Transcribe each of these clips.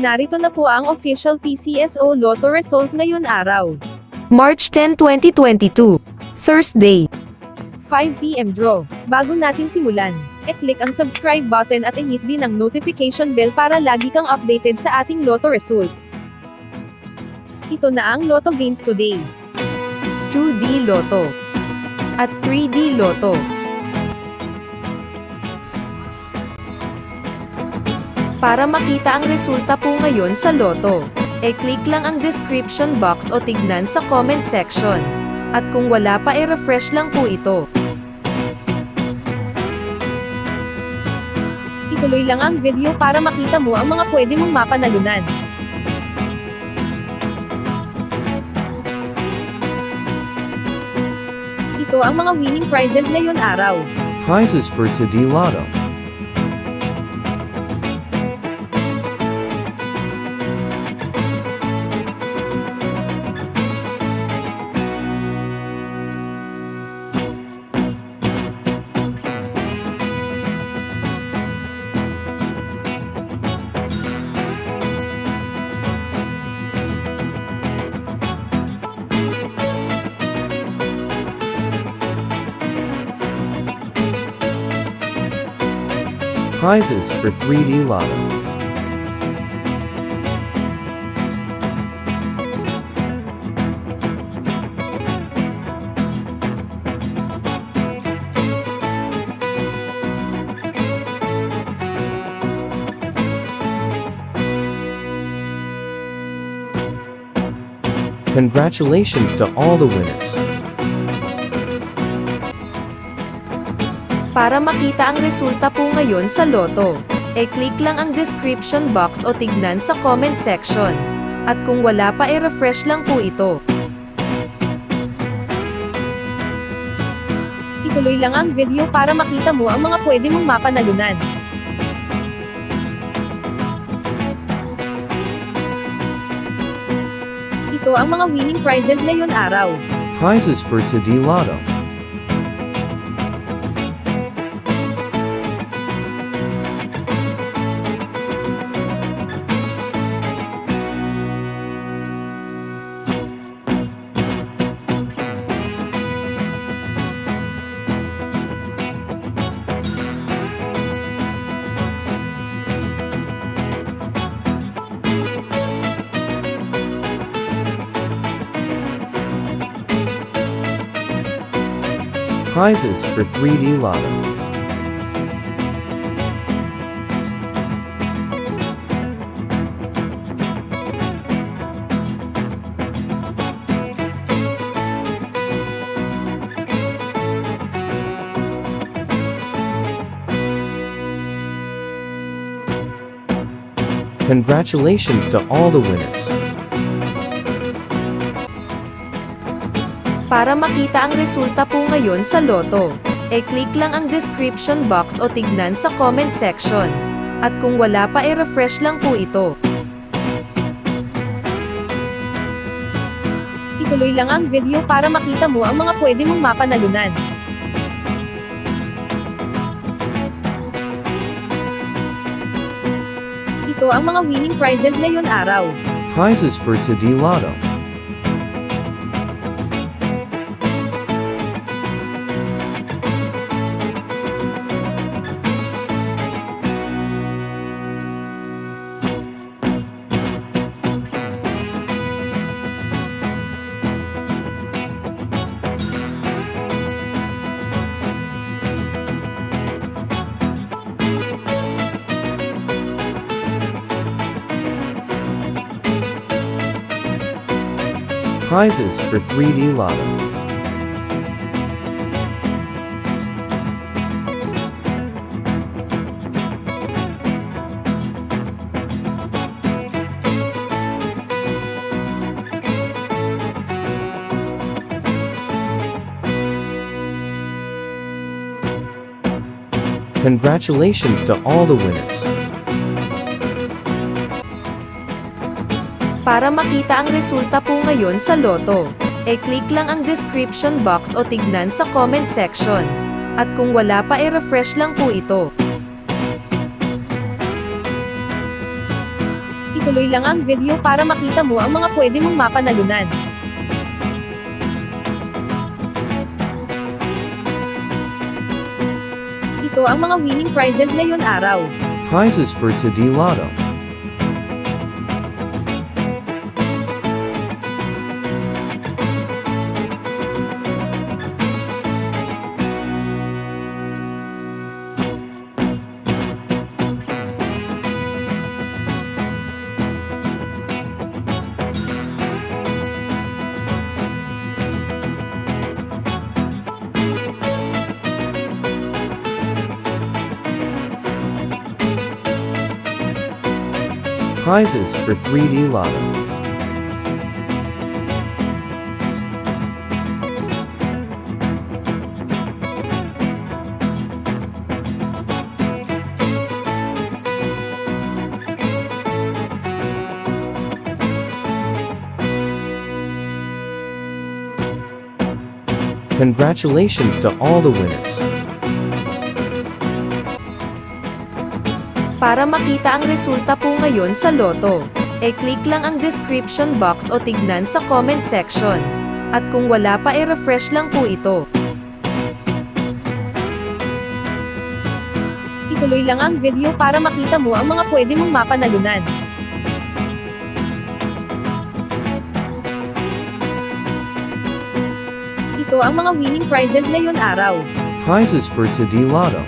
Narito na po ang official PCSO Lotto result ngayon araw. March 10, 2022. Thursday. 5pm draw. Bago natin simulan, e-click ang subscribe button at i-hit din ang notification bell para lagi kang updated sa ating Lotto result. Ito na ang Lotto games today. 2D Lotto. At 3D Lotto. Para makita ang resulta po ngayon sa Lotto, e-click lang ang description box o tignan sa comment section. At kung wala pa e-refresh lang po ito. Ituloy lang ang video para makita mo ang mga pwede mong mapanalunan. Ito ang mga winning prizes ngayon araw. Prizes for 2D Lotto. Prizes for 3D Lotto. Congratulations to all the winners. Para makita ang resulta po ngayon sa Lotto, e-click lang ang description box o tignan sa comment section. At kung wala pa e-refresh lang po ito. Ituloy lang ang video para makita mo ang mga pwede mong mapanalunan. Ito ang mga winning prizes ngayon araw. Prizes for 2D Lotto. Prizes for 3D Lotto. Congratulations to all the winners. Para makita ang resulta po ngayon sa Lotto, e-click lang ang description box o tignan sa comment section. At kung wala pa e-refresh lang po ito. Ituloy lang ang video para makita mo ang mga pwede mong mapanalunan. Ito ang mga winning prizes ngayon araw. Prizes for 2D Lotto. Prizes for 3D Lotto. Congratulations to all the winners. Para makita ang resulta po ngayon sa Lotto, e-click lang ang description box o tignan sa comment section. At kung wala pa e-refresh lang po ito. Ituloy lang ang video para makita mo ang mga pwede mong mapanalunan. Ito ang mga winning prizes ngayon araw. Prizes for Today Lotto. Prizes for 3D Lotto. Congratulations to all the winners. Para makita ang resulta po ngayon sa loto, e-click lang ang description box o tignan sa comment section. At kung wala pa e-refresh lang po ito. Ituloy lang ang video para makita mo ang mga pwede mong mapanalunan. Ito ang mga winning prizes ngayon araw. Prizes for Today Lotto.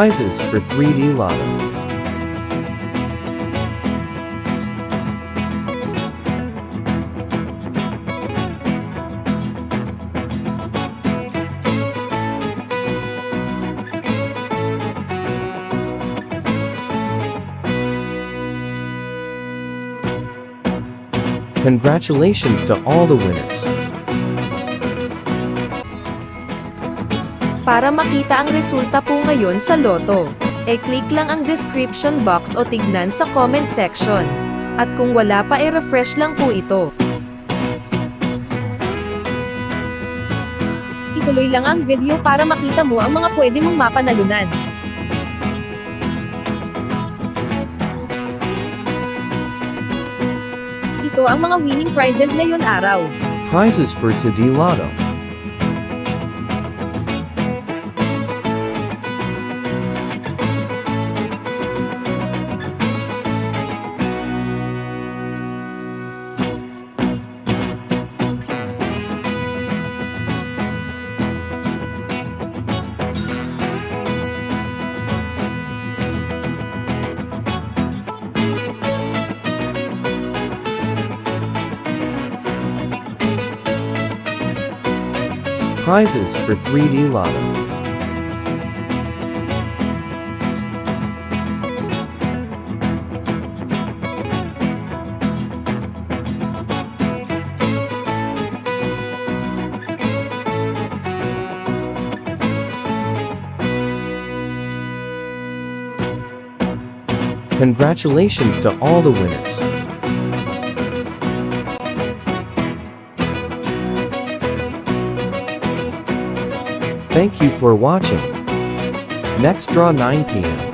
Prizes for 3D Lotto. Congratulations to all the winners. Para makita ang resulta po ngayon sa loto, e-click lang ang description box o tignan sa comment section. At kung wala pa e-refresh lang po ito. Ituloy lang ang video para makita mo ang mga pwede mong mapanalunan. Ito ang mga winning prizes ngayon araw. Prizes for Today Lotto. Prizes for 3D Lotto. Congratulations to all the winners. Thank you for watching. Next draw 9 p.m.